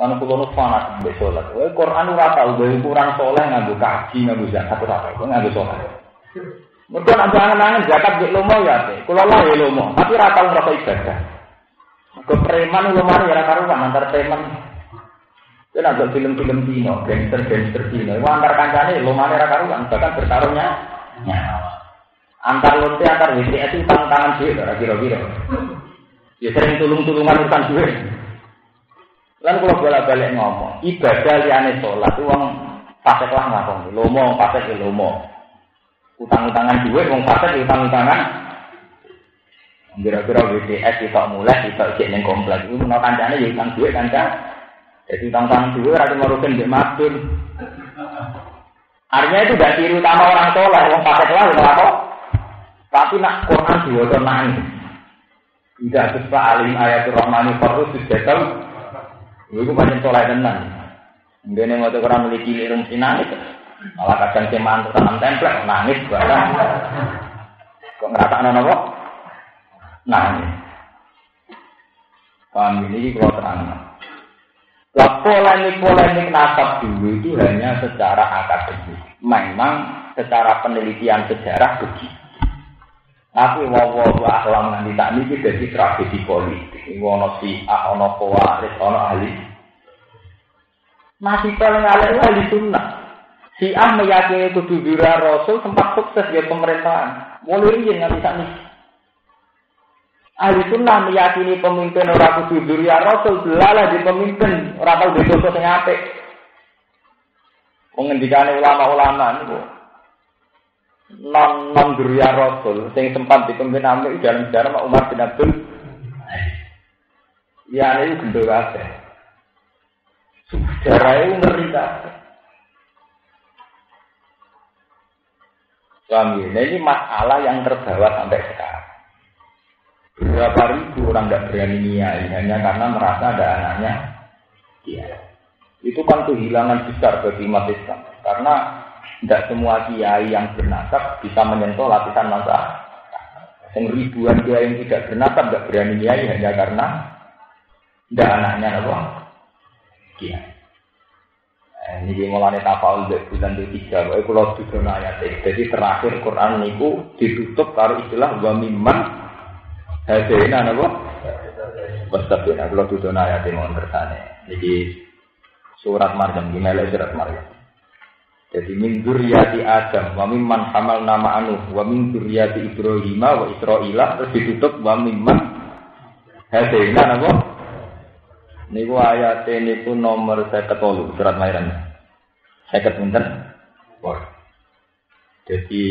Anu kulo nu fanatik mbek salat. Kowe Quran ora tau gawe ukuran saleh nganggo kaji nganggo zakat ora tau nganggo salat. Mergo nek angen-angen zakat mbek lomo ya ate. Kulo lah ya lomo, tapi ora tau ngrasa ibadah. Mergo preman lomo ya ora karuan antar preman. Kan ada film-film Cina, gangster-gangster Cina. Itu antar kancane lomane ora karuan, bahkan bertarungnya. Antar lonte antar WTS itu tangan-tangan duit, kira-kira. Ya sering tulung-tulungan urusan duit. Lan kalau bolak-balik ngomong, ibadah liane sholat itu uang pasek lah ngakon. Lomo pasek ya lomo. Utang-utangan duit, uang pasek ya utang-utangan. Kira-kira WTS kita mulai, kita ijek neng komplek. Itu mau kancane ya utang duit kancan. Jadi utang-utangan duit rada merugikan di madun. Artinya itu gak ciri utama orang sholat, uang pasek lah, uang Tapi nak Quran diwajah nangis. Tidak sesuai alim ayatul rahmani farus sudah Iku pancen soleh tenan. Ngene mau ora memiliki lirung sinangis. Malah kadang keman tanam templek nangis barang. Kok ngrasakno napa? Nangis. Paham ini kalau terang. Lah polemik-polemik nasab dulu itu hanya secara akademik. Memang secara penelitian sejarah begitu. Tapi wawahu ahlam nanti tak ini jadi tragedi politik. Wono si ah ono kuaris ono ahli. Masih paling ahli ahli sunnah. Si ah meyakini kudu dura rasul sempat sukses di pemerintahan. Mulai ini nggak bisa nih. Ahli sunnah meyakini pemimpin orang kudu dura rasul belalah di pemimpin orang tahu di dosa ulama-ulama itu non non duria rasul sing sempat dipimpin Amir dalam sejarah Umar bin Abdul ya ini gendul kabeh sejarah itu ngeri kabeh Suami, nah ini masalah yang terbawa sampai sekarang. Berapa ribu orang tidak berani niai hanya karena merasa ada anaknya. Iya. Itu kan kehilangan besar bagi umat Islam. Karena tidak semua kiai yang bernasab bisa menyentuh lapisan masa. Yang ribuan kiai yang tidak bernasab tidak berani kiai hanya karena tidak anaknya apa? Kiai. Eh, ini di mulai tafal bulan tiga, bahwa kalau tujuh ayat Jadi terakhir Quran niku ditutup kalau istilah wa mimman hadena apa? Wastabina kalau tujuh ayat mau tersane. Jadi surat Maryam gimana surat Maryam. Jadi min dzurriyyati Adam wa mimman hamal nama anu wa min dzurriyyati Ibrahim wa Israila terus ditutup wa mimman hadaina napa? Niku ayat niku nomor 58 surat Mairan. 50 pinten? Jadi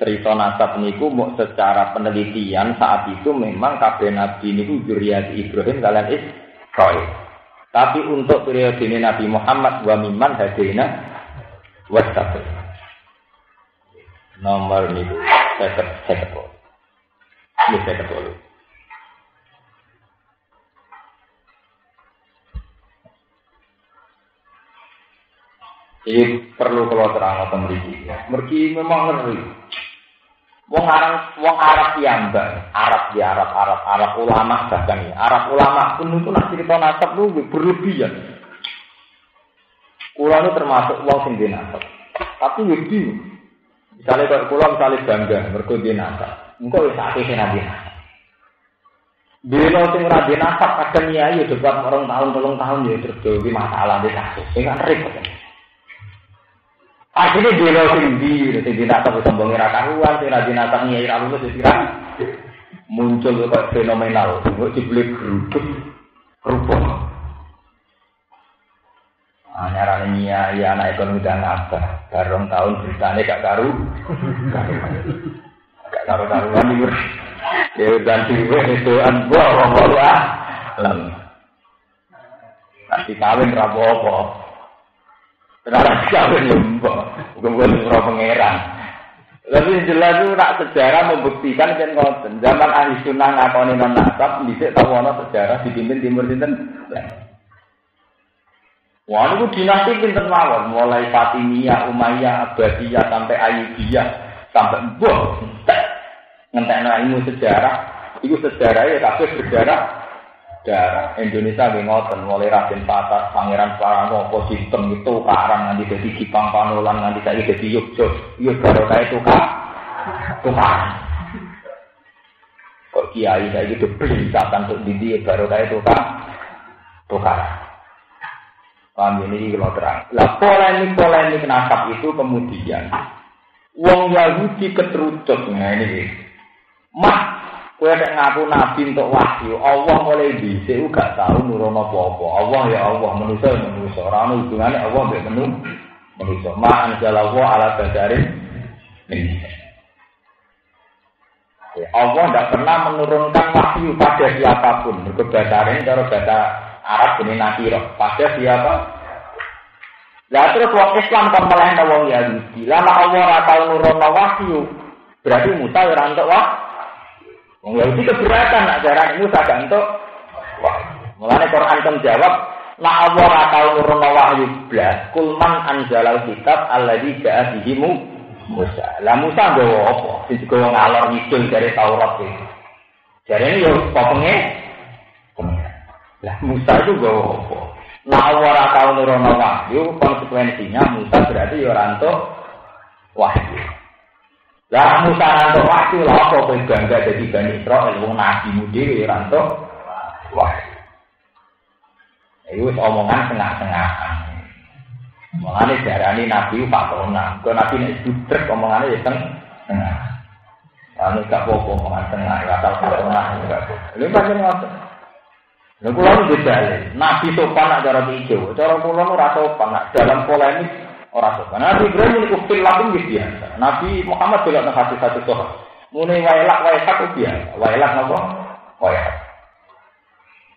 cerita nasab niku mau secara penelitian saat itu memang kabeh nabi niku dzurriyyati Ibrahim kalian Israil. Tapi untuk periode ini Nabi Muhammad wa mimman hadaina Wattaqu. Nomor ini seket seket Ini seket puluh. Ini perlu kalau terang atau meriki. Meriki memang ngeri. Wong Arab, wong Arab mbak, Arab di Arab, Arab, Arab ulama bahkan ya. Arab ulama pun itu nak cerita nasab lu berlebihan. Kulo itu termasuk uang sing dinasab. Tapi wedi. Misalnya kalau kulo misalnya bangga mergo dinasab. Engko wis akeh sing nabi nasab. Bila sing ora dinasab kadang ya debat orang tahun tolong tahun ya terus masalah di kasus. Sing repot. Akhirnya bila sing di sing dinasab wis sombong ora karuan, sing ora dinasab nyai ra lulus ya muncul kok fenomenal. Kok dibeli geruduk kerupuk. Anyarane nia ya anak ekonomi dan apa? Barong tahun beritanya gak karu. Gak karu karuan iki. Ya dan diwe itu an gua wong ah. Lan. Nanti kawin ra apa. Ora kawin lembo. Kemudian ora pangeran. Tapi jelas itu nak sejarah membuktikan kan. Zaman ahli sunnah ngakoni non nasab, bisa tahu sejarah dipimpin timur sinten. Wah, itu dinasti pinter mawon, mulai Fatimiyah, Umayyah, Abbasiyah sampai Ayyubiyah sampai Mbah. Ngentekno ilmu sejarah, itu sejarah ya tapi sejarah darah. Indonesia nggih ngoten mulai Raden Patah, Pangeran Parangkopo sistem itu karang nanti jadi Jepang Panolan nanti saya jadi Yogyo. Yo baru kayak itu kak. Tukar. Kok kiai gitu beli satan untuk didi baru kayak itu kak. Tukar. Paham ini kalau terang. Lah polemik polemik nasab itu kemudian Wong Yahudi keterucut nah ini. Mah Kue nek ngaku nabi untuk wahyu, Allah mulai bisa gak tahu nurono apa-apa. Allah ya Allah, manusia ya manusia. Orang hubungannya Allah mbek menu manusia. Ma anzalallahu ala badarin ini. Allah tidak pernah menurunkan wahyu pada siapa pun. Berkebadarin cara bahasa Arab ini nakiro. Pada siapa? Lah terus wong Islam kan melehna wong Yahudi. Lama Allah ora tau nurono wahyu. Berarti Musa ora entuk wahyu. Wong Yahudi keberatan nak darah Musa gak entuk. Wah, mulane Quran kan jawab, "Na Allah ora tau nurunno wahyu blas, kul man anzalal kitab alladzi ja'a bihi Musa." Lah Musa nggawa apa? Sing digawa ngalor ngidul dari Taurat iki. Jarene yo popenge. Lah Musa itu nggawa apa? Nah ora tau nurunno wahyu, konsekuensinya Musa berarti yo ora entuk wahyu. Lah Musa rantuk waktu lah apa kowe bangga dadi Bani Israil wong mudi rantuk waktu. Itu omongan tengah-tengahan. Mulane darani nabi fatona. Kok nabi nek budrek omongane ya teng tengah. Anu gak apa omongan tengah ya asal fatona enggak. Lha pancen ngoten. Lha kula beda Nabi sopan nak cara ijo, cara kula ora sopan nak dalam polemik Orang sopan. Nabi Ibrahim ini uktil lakum biasa. Nabi Muhammad juga nang hati satu soh. Mune wailak wailak biasa. Wailak nopo? Wailak.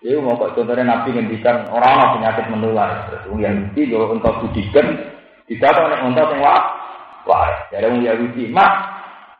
Ini mau kok contohnya Nabi ngendikan orang-orang penyakit menular. Yang itu kalau untuk budikan, tahu nek untuk yang wah, jadi yang Yahudi. Mak,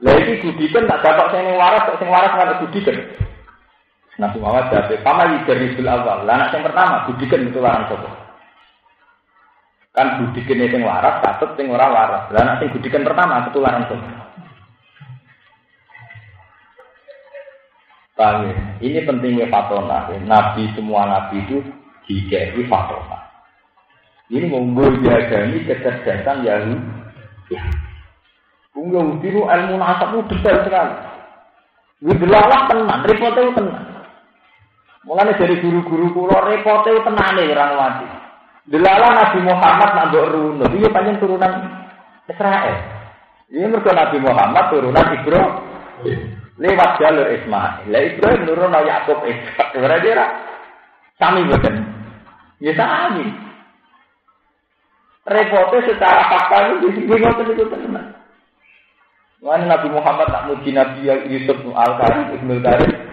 lagi budikan tak dapat yang waras, saya yang waras nggak budikan. Nabi Muhammad jawab, "Kama dari awal." Lah anak yang pertama budikan itu larang sopo. Kan budikan sing waras, patut sing ora waras. Lah nek sing budikan pertama ketularan semua. Paham ya? Ini pentingnya fatona. Nabi semua nabi itu dikei fatona. Ini ini kecerdasan Yahudi. Ya. Yahudi itu ilmu nasab itu detail sekali. Widelalah tenang, repotnya tenang. Mulanya dari guru-guru kulo repotnya tenang nih orang wajib. Delala Nabi Muhammad nak mbok runut, iya panjang turunan Israel. Iya mergo Nabi Muhammad turunan Ibrahim. Lewat jalur Ismail. Lah Ibrahim nurun Yakub Ishak. Ora sami boten. Ya sami. Repotnya secara fakta itu di sini ngoten itu tenan. Nabi Muhammad tak muji Nabi Yusuf Al-Karim, Ibnu Karim.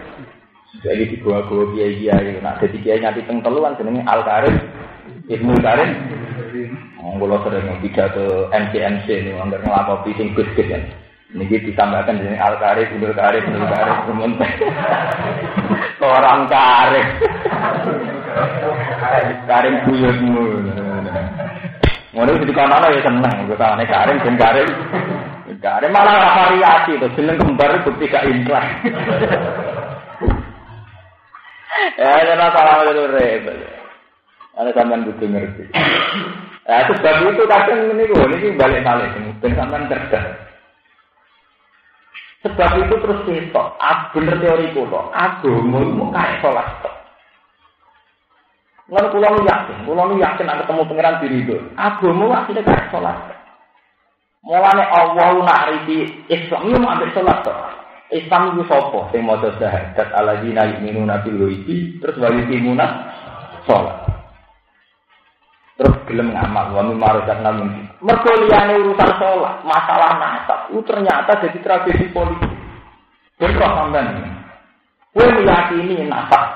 Jadi di gua-gua kiai-kiai, nak jadi kiai nanti teng teluan jenenge Al-Karim, Ibnu Karim, Monggo sering pidato MCMC ini, anggar ngelakuin sing gus-gus kan. Ini ditambahkan di Al Karim, Ibnu Karim, Ibnu Karim, semuanya. Orang Karim. Karim buyutmu. Ngono di kono ya seneng, gue tahu Karim, Bin Karim. Karim malah variasi tuh, seneng kembar bukti gak. Ya, jangan salah itu repot. Ada sampean kudu ngerti. Nah, sebab itu kadang ini kok ini balik balik ben sampean cerdas. Sebab itu terus kita, ah, bener teori kulo, agama mau kayak sholat. Lalu kulo nu yakin, kulo nu yakin ada ketemu pangeran diri itu. Agama aslinya kayak sholat. Mulane Allah nak riti Islam itu ambil sholat. Islam itu sopo, sing mau syahadat ala dina yuminuna bil terus wali timuna sholat. Terus gelem ngamal wa mimma razaqna min mergo urusan sholat masalah nasab itu ternyata jadi tragedi politik. Bentrok sampean? Kowe meyakini nasab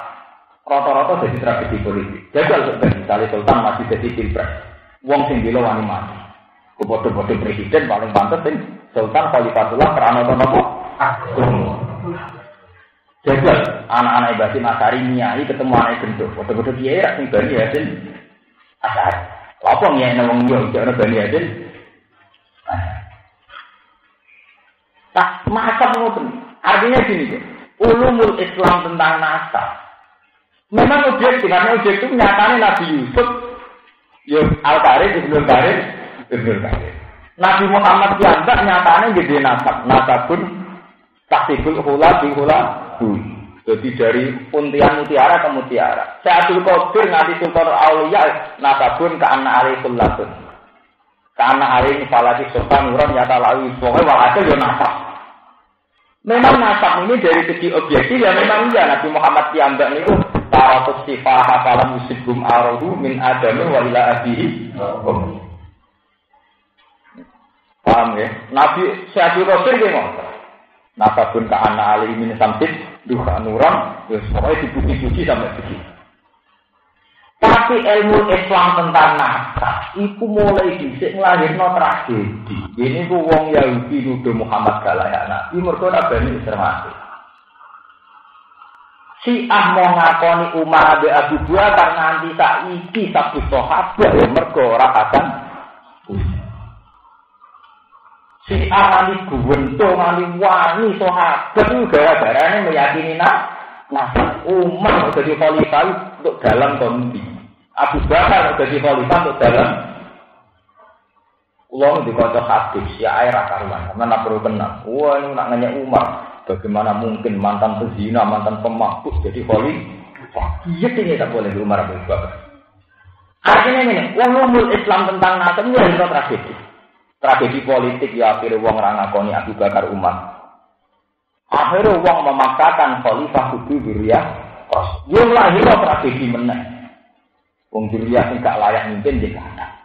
rata-rata jadi tragedi politik. Jajal sebenarnya misalnya sultan masih jadi pilpres wong sing dilo wani mati. Kepodo-podo presiden paling pantas sultan khalifatullah karena apa Jajal anak-anak ibasi Masari nyai ketemu anak gendut. Foto-foto kiai sing bani ya asar. Apa nggak enak wong yo jangan bani adil. Tak macam ngoten. Artinya gini kok. Ulumul Islam tentang nasab. Memang objektif, karena objektif nyatanya Nabi Yusuf, ya Al Karim, Ibnu Karim, Ibnu Karim. Nabi Muhammad nyata nyatanya gede nasab, nasabun taksibul hula di hula Jadi dari untian mutiara ke mutiara. Syahatul Qadir nganti sultan aulia nasabun ke anak ali kullatun. Ke anak ali falati sultan nuran nyata lawi. Pokoknya walhasil ya nasab. Memang nasab ini dari segi objektif ya memang iya Nabi Muhammad Tiambak itu Taratus sifah hafalam musibum arohu min adamu wa ila abihi. Paham ya? Nabi Syahdi Rasul dia ngomong. Nasabun ke anak ali min samsid duha nuram, ya pokoknya dipuji-puji sampai begitu. Tapi ilmu Islam tentang nasab, itu mulai disik ngelahirno tragedi. Ini ku wong Yahudi nuduh Muhammad galayak Nabi, mereka nabani termasuk. Si ah mau ngakoni Umar Abi Abu Bakar nganti saiki satu sahabat ya mergo ora akan Si nganti guwento nganti wani itu gara-garane meyakini nak nah Umar jadi khalifah untuk dalam kondi. Abu Bakar jadi khalifah untuk dalam Ulang di kota hadis ya air karuan karena perlu kenal. Wah ini nak nanya Umar Bagaimana mungkin mantan pezina, mantan pemabuk jadi khalifah? Iya ini tak boleh di Umar Abu Bakar. Artinya ini, umul Islam tentang ini adalah tragedi. Tragedi politik ya akhirnya wong rangakoni Abu Bakar Umar. Akhirnya wong memaksakan khalifah kudu duriya. Yang lahir tragedi menang. Wong duriya tidak layak mimpin di sana.